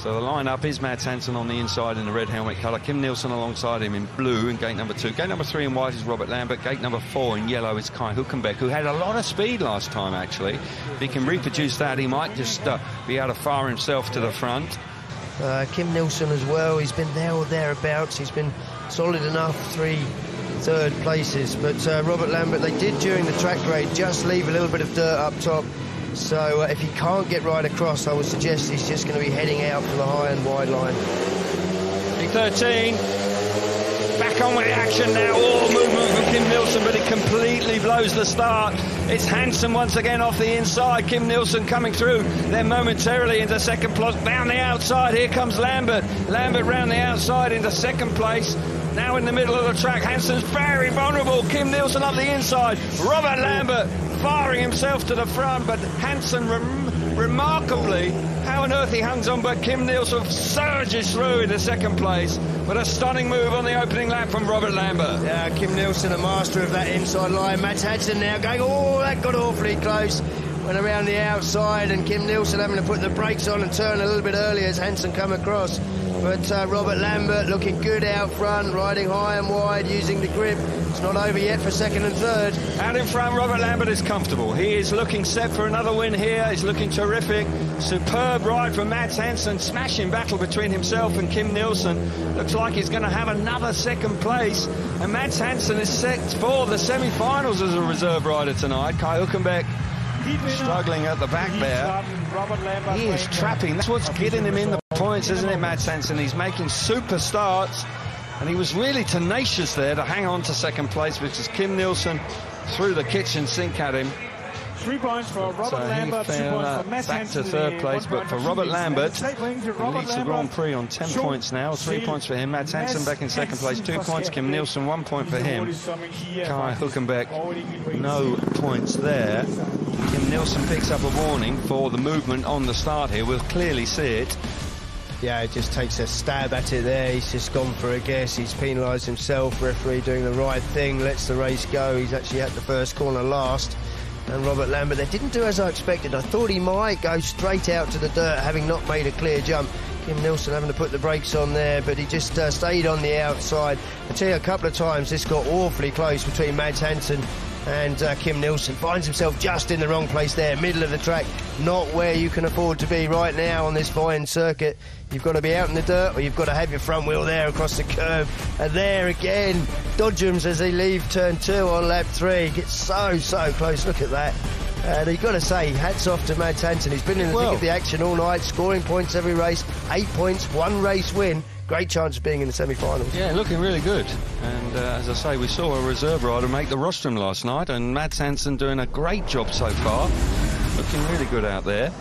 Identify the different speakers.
Speaker 1: So the lineup is Mads Hansen on the inside in the red helmet colour, Kim Nilsson alongside him in blue in gate number two. Gate number three in white is Robert Lambert. Gate number four in yellow is Kai Huckenbeck, who had a lot of speed last time actually. If he can reproduce that, he might just uh, be able to fire himself to the front.
Speaker 2: Uh, Kim Nilsson as well, he's been there or thereabouts. He's been solid enough, three third places. But uh, Robert Lambert, they did during the track grade just leave a little bit of dirt up top. So uh, if he can't get right across, I would suggest he's just going to be heading out for the high and wide line.
Speaker 1: 13. Back on with the action now. Oh, movement from Kim Nilsson, but it completely blows the start. It's Hansen once again off the inside. Kim Nilsson coming through. Then momentarily into second place. Down the outside. Here comes Lambert. Lambert round the outside into second place. Now in the middle of the track. Hansen's very vulnerable. Kim Nilsson up the inside. Robert Lambert firing himself to the front, but Hansen rem remarkably, how on earth he hangs on, but Kim Nilsson surges through into second place. But a stunning move on the opening lap from Robert Lambert.
Speaker 2: Yeah, Kim Nilsson, a master of that inside line. Mads Hansen now going, oh, that got awfully close. Went around the outside, and Kim Nilsson having to put the brakes on and turn a little bit early as Hansen come across. But uh, Robert Lambert looking good out front, riding high and wide, using the grip. It's not over yet for second and third.
Speaker 1: Out in front, Robert Lambert is comfortable. He is looking set for another win here. He's looking terrific. Superb ride from Mads Hansen. Smashing battle between himself and Kim Nilsson. Looks like he's going to have another second place. And Mads Hansen is set for the semi-finals as a reserve rider tonight. Kai Huckenbeck struggling at the back there. He is trapping. That's what's getting him in the points, isn't it, Mads Hansen? He's making super starts. And he was really tenacious there to hang on to second place which is Kim Nilsson threw the kitchen sink at him.
Speaker 3: Three points for Robert
Speaker 1: so
Speaker 3: Lambert, two
Speaker 1: fell,
Speaker 3: points
Speaker 1: uh,
Speaker 3: for Mads
Speaker 1: back
Speaker 3: Hansen.
Speaker 1: to third place, but for Robert Lambert, he leads the Grand Prix on 10
Speaker 3: Schultz,
Speaker 1: points now. Three points for him. Mads Hansen back in second place, two points. Kim Nilsson, one point for him. Kai
Speaker 3: Huckenbeck,
Speaker 1: no points there. Kim Nilsson picks up a warning for the movement on the start here. We'll clearly see it.
Speaker 2: Yeah, just takes a stab at it there. He's just gone for a guess. He's penalised himself. Referee doing the right thing, lets the race go. He's actually at the first corner last. And Robert Lambert, they didn't do as I expected. I thought he might go straight out to the dirt, having not made a clear jump. Kim Nilsson having to put the brakes on there, but he just uh, stayed on the outside. I tell you, a couple of times this got awfully close between Mads Hansen and uh, Kim Nilsson. Finds himself just in the wrong place there, middle of the track, not where you can afford to be right now on this fine circuit. You've got to be out in the dirt or you've got to have your front wheel there across the curve. And there again, Dodgems as they leave turn two on lap three. Gets so, so close. Look at that. And you've got to say, hats off to Mads Hansen. He's been in the
Speaker 1: Well-
Speaker 2: thick of the action all night, scoring points every race. Eight points, one race win. Great chance of being in the semi-finals.
Speaker 1: Yeah, looking really good. And uh, as I say, we saw a reserve rider make the rostrum last night, and Mads Hansen doing a great job so far. Looking really good out there.